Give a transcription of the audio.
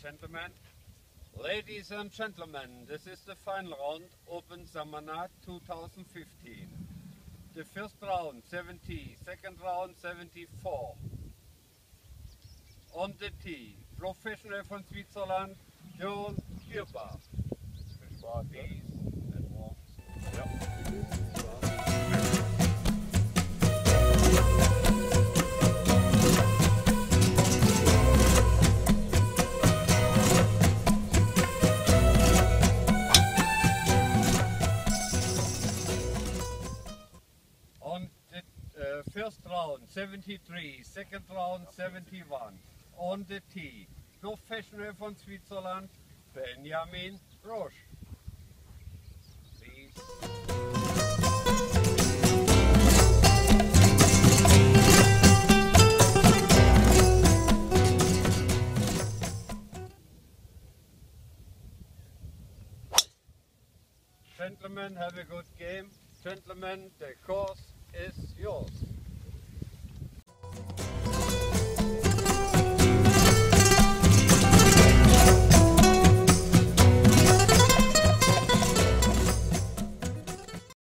gentlemen. Ladies and gentlemen, this is the final round Open Samanah 2015. The first round 70, second round 74. On the tee, Professional from Switzerland, John Girrbach. First round 73, second round 71. On the tee, Professional von Switzerland, Benjamin Rusch. Gentlemen, have a good game. Gentlemen, the course is.